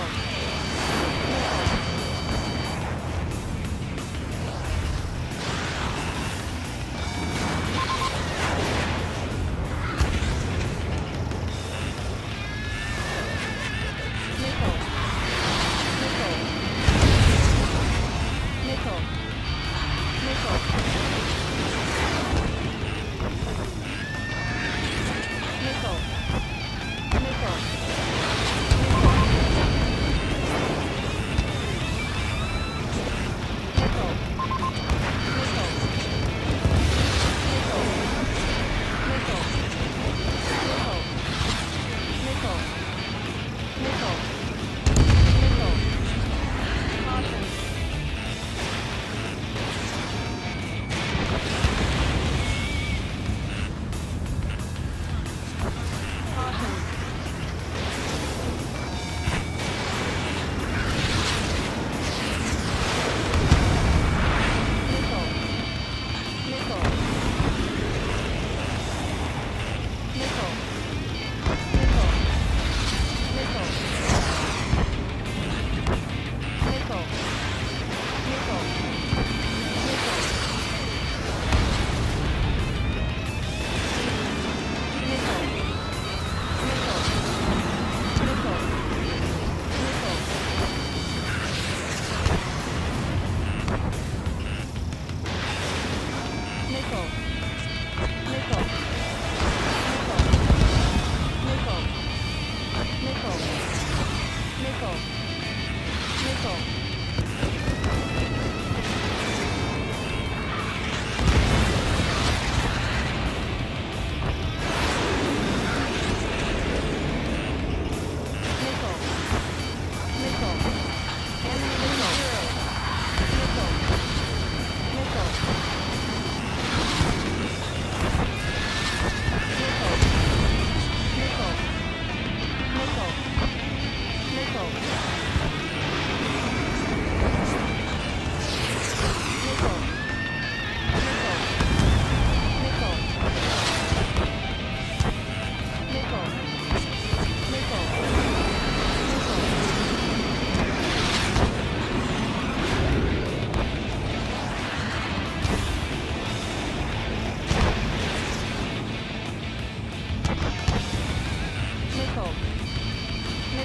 Michael. circle.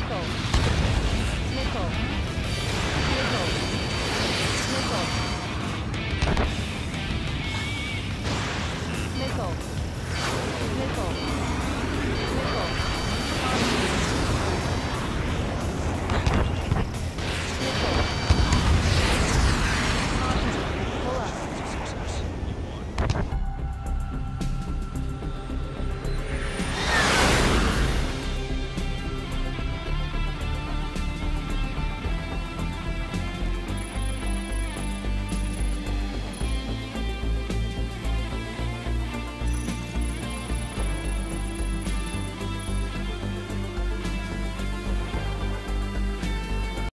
Nickel. Nickel.